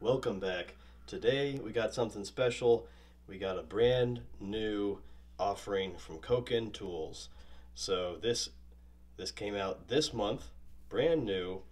Welcome back. Today we got something special. We got a brand new offering from Koken Tools. So this this came out this month, brand new,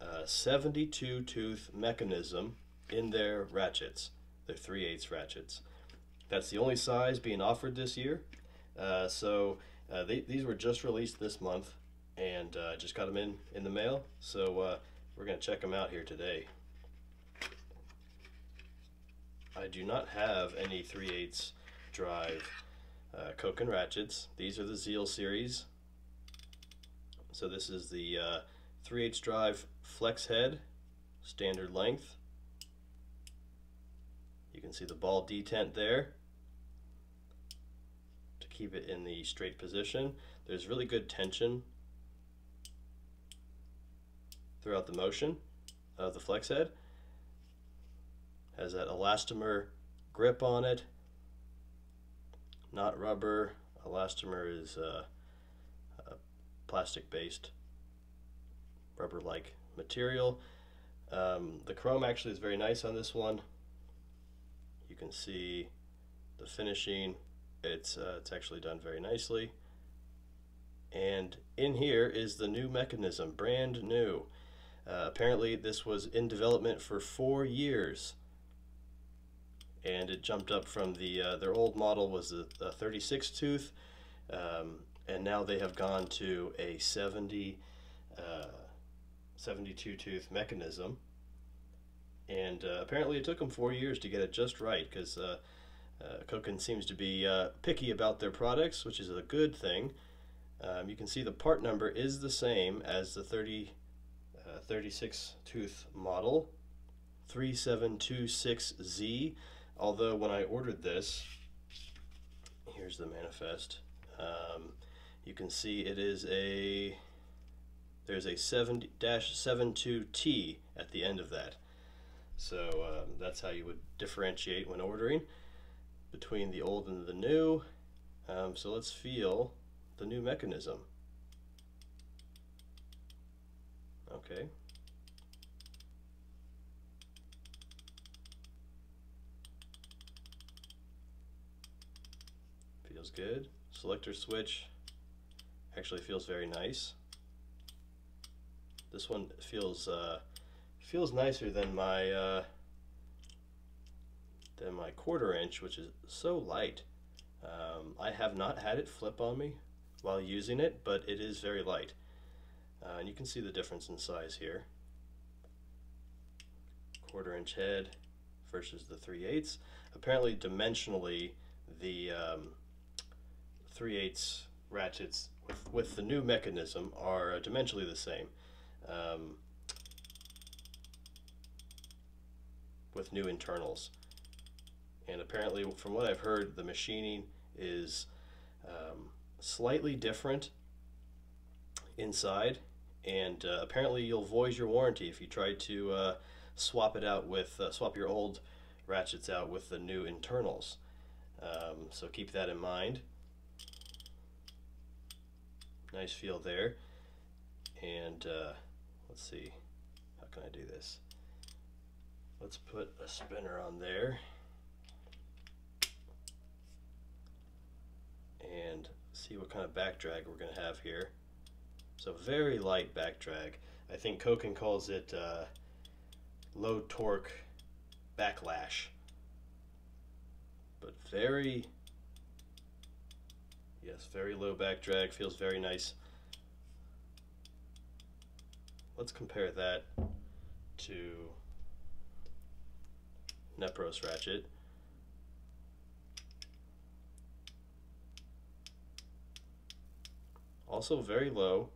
uh, 72 tooth mechanism in their ratchets. They're 3 8 ratchets. That's the only size being offered this year. Uh, so uh, they, these were just released this month and uh, just got them in in the mail. So uh, we're going to check them out here today. I do not have any 3 8 drive uh, and ratchets. These are the Zeal series. So this is the uh, 3 8 drive flex head, standard length. You can see the ball detent there to keep it in the straight position. There's really good tension throughout the motion of the flex head has that elastomer grip on it. Not rubber. Elastomer is uh, plastic based rubber like material. Um, the chrome actually is very nice on this one. You can see the finishing. It's uh, it's actually done very nicely. And in here is the new mechanism brand new. Uh, apparently this was in development for four years and it jumped up from the uh, their old model was a, a 36 tooth um, and now they have gone to a 70 uh, 72 tooth mechanism. And uh, apparently it took them four years to get it just right because uh, uh, Koken seems to be uh, picky about their products which is a good thing. Um, you can see the part number is the same as the 30 36 tooth model 3726Z although when I ordered this, here's the manifest, um, you can see it is a, there's a 7-72T at the end of that. So um, that's how you would differentiate when ordering between the old and the new. Um, so let's feel the new mechanism. Okay. feels good. Selector switch actually feels very nice. This one feels uh, feels nicer than my uh, than my quarter inch, which is so light. Um, I have not had it flip on me while using it, but it is very light. Uh, and you can see the difference in size here. Quarter inch head versus the 3 eighths. Apparently dimensionally the um, 3 8 ratchets with, with the new mechanism are dimensionally the same. Um, with new internals. And apparently, from what I've heard, the machining is um, slightly different inside. And uh, apparently, you'll void your warranty if you try to uh, swap it out with, uh, swap your old ratchets out with the new internals. Um, so keep that in mind nice feel there. And uh, let's see, how can I do this? Let's put a spinner on there. And see what kind of back drag we're going to have here. So very light back drag. I think Koken calls it uh, low torque backlash. But very Yes, very low back drag, feels very nice. Let's compare that to Nepros ratchet. Also very low.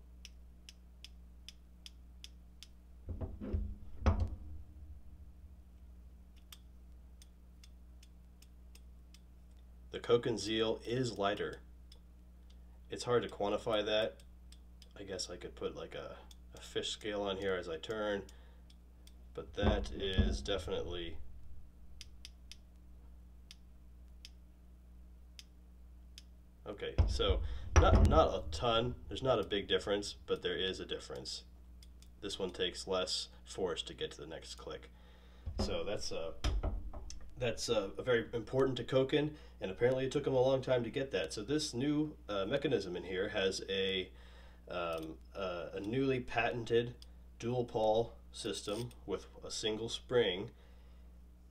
The Koken Zeal is lighter it's hard to quantify that. I guess I could put like a, a fish scale on here as I turn, but that is definitely Okay, so not not a ton. There's not a big difference, but there is a difference. This one takes less force to get to the next click. So that's uh, that's uh, very important to Koken, and apparently it took them a long time to get that. So this new uh, mechanism in here has a um, uh, a newly patented dual pawl system with a single spring,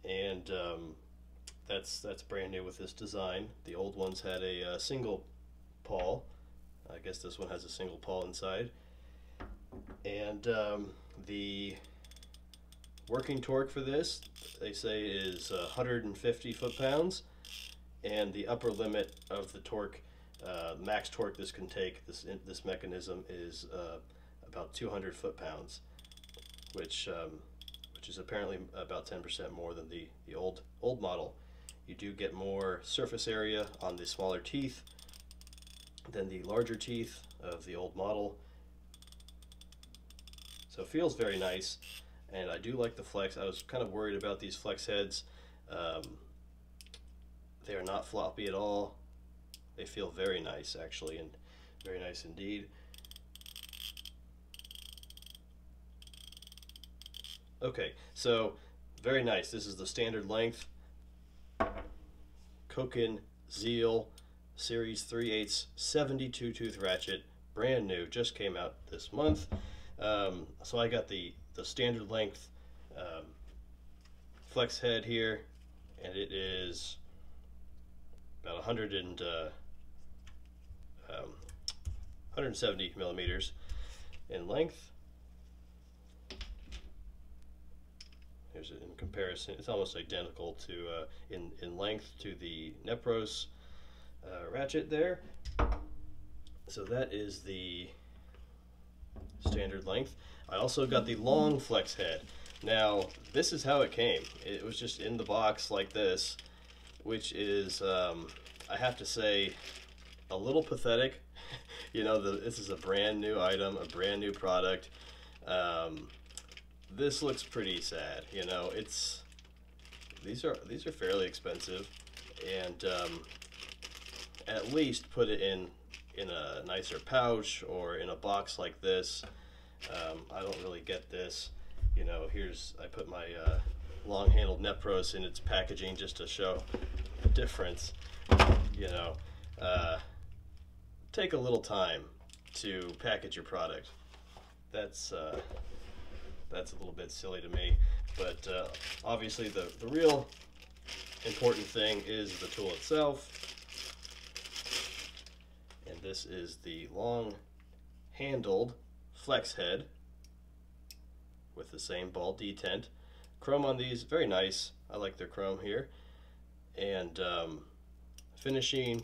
and um, that's that's brand new with this design. The old ones had a, uh, single pawl. I guess this one has a single pawl inside, and um, the working torque for this they say is 150 foot-pounds and the upper limit of the torque uh, max torque this can take this this mechanism is uh, about 200 foot-pounds which um, which is apparently about 10% more than the the old old model. You do get more surface area on the smaller teeth than the larger teeth of the old model. So it feels very nice and I do like the flex. I was kind of worried about these flex heads. Um, they are not floppy at all. They feel very nice actually and very nice indeed. Okay, so very nice. This is the standard length. Koken Zeal Series 3 8 72 tooth ratchet, brand new, just came out this month. Um, so I got the the standard length um, flex head here, and it is about 100 and uh, um, 170 millimeters in length. Here's it in comparison. It's almost identical to uh, in in length to the Nepros uh, ratchet there. So that is the standard length. I also got the long flex head. Now, this is how it came. It was just in the box like this, which is, um, I have to say, a little pathetic. you know, the, this is a brand new item, a brand new product. Um, this looks pretty sad. You know, it's these are these are fairly expensive, and um, at least put it in in a nicer pouch or in a box like this. Um, I don't really get this. You know, here's, I put my uh, long-handled Nepros in its packaging just to show the difference. You know, uh, take a little time to package your product. That's, uh, that's a little bit silly to me. But uh, obviously the, the real important thing is the tool itself. This is the long handled flex head with the same ball detent. Chrome on these, very nice. I like their chrome here. And um, finishing,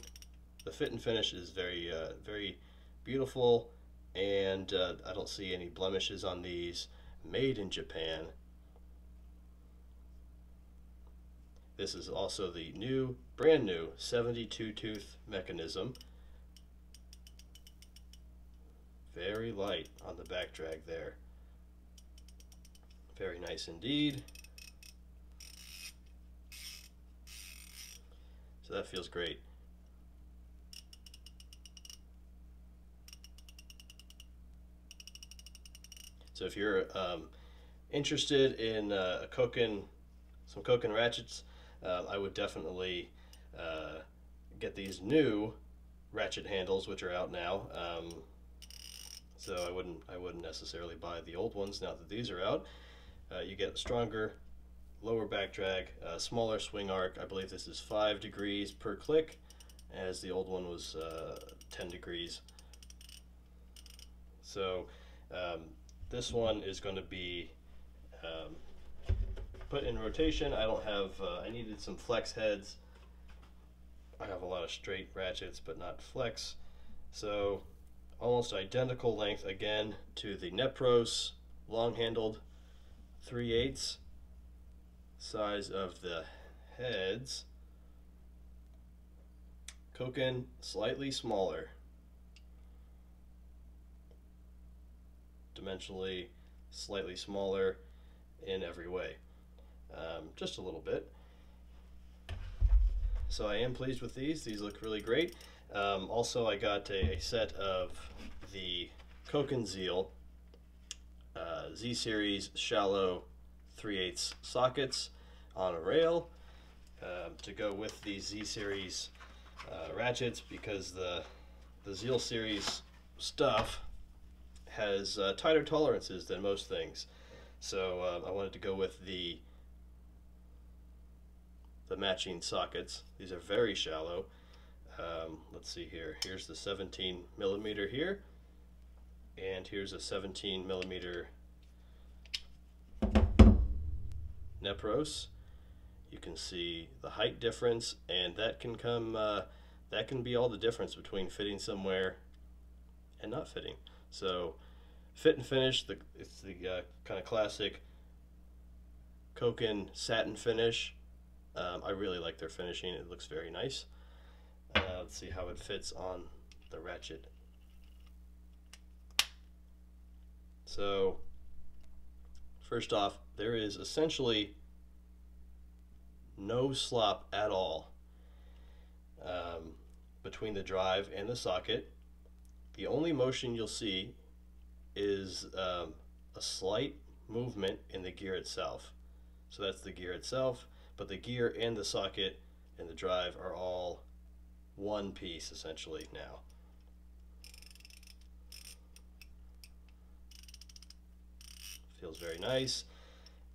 the fit and finish is very, uh, very beautiful. And uh, I don't see any blemishes on these. Made in Japan. This is also the new, brand new 72 tooth mechanism. Very light on the back drag there. Very nice indeed. So that feels great. So if you're um, interested in uh, Koken, some Koken ratchets, uh, I would definitely uh, get these new ratchet handles, which are out now. Um, so I wouldn't I wouldn't necessarily buy the old ones now that these are out. Uh, you get stronger, lower back drag, uh, smaller swing arc. I believe this is five degrees per click, as the old one was uh, 10 degrees. So um, this one is going to be um, put in rotation. I don't have, uh, I needed some flex heads. I have a lot of straight ratchets, but not flex. So almost identical length again to the Nepros long-handled 3 8 size of the heads. Koken slightly smaller. Dimensionally slightly smaller in every way. Um, just a little bit. So I am pleased with these. These look really great. Um, also, I got a, a, set of the Koken Zeal uh, Z Series Shallow 3 8 sockets on a rail um, to go with the Z series uh, ratchets because the the Zeal series stuff has uh, tighter tolerances than most things. So uh, I wanted to go with the the matching sockets. These are very shallow. Um, let's see here. Here's the 17 millimeter here, and here's a 17 millimeter Nepros. You can see the height difference, and that can come. Uh, that can be all the difference between fitting somewhere and not fitting. So, fit and finish. The it's the uh, kind of classic Koken satin finish. Um, I really like their finishing. It looks very nice. Uh, let's see how it fits on the ratchet. So, first off, there is essentially no slop at all um, between the drive and the socket. The only motion you'll see is um, a slight movement in the gear itself. So that's the gear itself but the gear and the socket and the drive are all one piece essentially now. Feels very nice.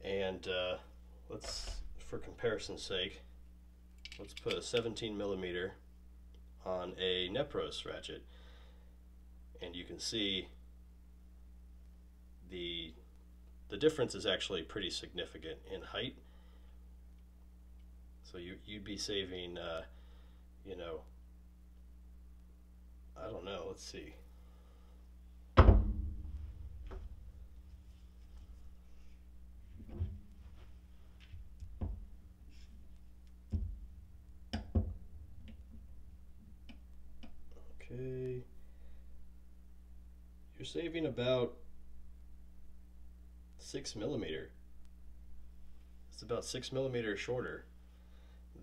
And uh, let's, for comparison's sake, let's put a 17 millimeter on a Nepros ratchet. And you can see the, the difference is actually pretty significant in height. So you you'd be saving, uh, you know, know. Let's see. Okay. You're saving about six millimeter. It's about six millimeter shorter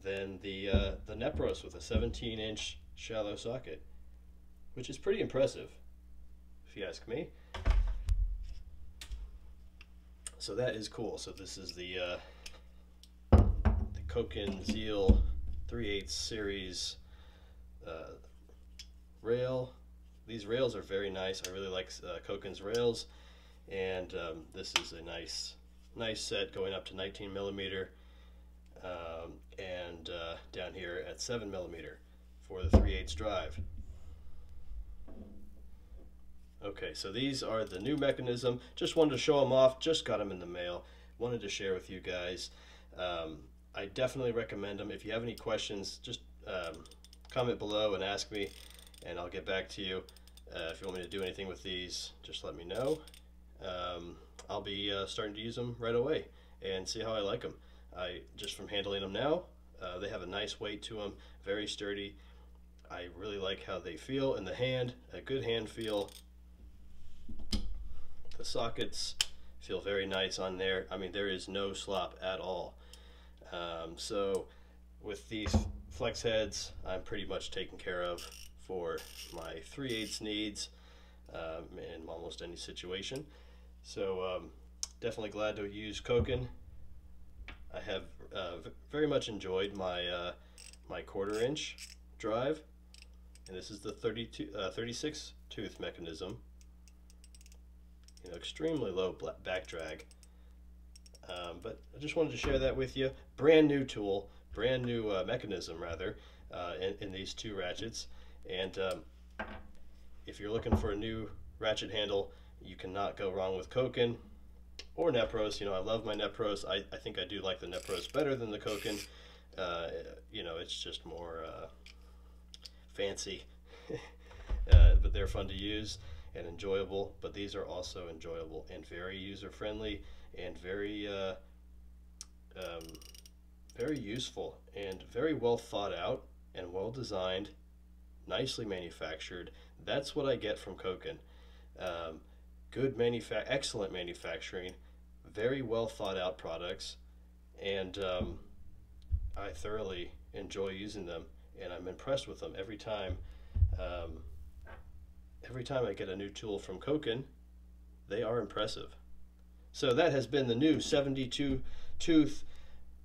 than the uh, the Nepros with a 17 inch shallow socket, which is pretty impressive, if you ask me. So that is cool. So this is the uh, the Koken Zeal 3 8 series uh, rail. These rails are very nice. I really like uh, Koken's rails, and um, this is a nice nice set going up to 19 millimeter um, and uh, down here at 7 millimeter for the 3 8 drive. Okay, so these are the new mechanism. Just wanted to show them off. Just got them in the mail. Wanted to share with you guys. Um, I definitely recommend them. If you have any questions, just um, comment below and ask me, and I'll get back to you. Uh, if you want me to do anything with these, just let me know. Um, I'll be uh, starting to use them right away and see how I like them. I just from handling them now, uh, they have a nice weight to them, very sturdy. I really like how they feel in the hand, a good hand feel. The sockets feel very nice on there. I mean, there is no slop at all. Um, so with these flex heads, I'm pretty much taken care of for my 3 8 needs um, in almost any situation. So um, definitely glad to use Koken I have uh, very much enjoyed my uh, my quarter inch drive, and this is the 32, uh, 36 tooth mechanism. You know, extremely low back drag. Um, but I just wanted to share that with you. Brand new tool, brand new uh, mechanism rather, uh, in, in, these two ratchets. And um, if you're looking for a new ratchet handle, you cannot go wrong with Koken or Nepros. You know, I love my Nepros. I, I think I do like the Nepros better than the Koken. Uh, you know, it's just more uh, fancy, uh, but they're fun to use and enjoyable. But these are also enjoyable and very user friendly and very uh, um, very useful and very well thought out and well designed, nicely manufactured. That's what I get from Koken. Um, good manufa- excellent manufacturing, very well thought out products, and um, I thoroughly enjoy using them, and I'm impressed with them every time. Um, every time I get a new tool from Koken, they are impressive. So that has been the new 72 tooth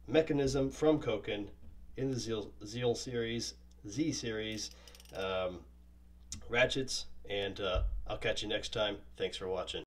mechanism from Koken in the Zeal, Zeal series, Z series, um, ratchets, and uh, I'll catch you next time. Thanks for watching.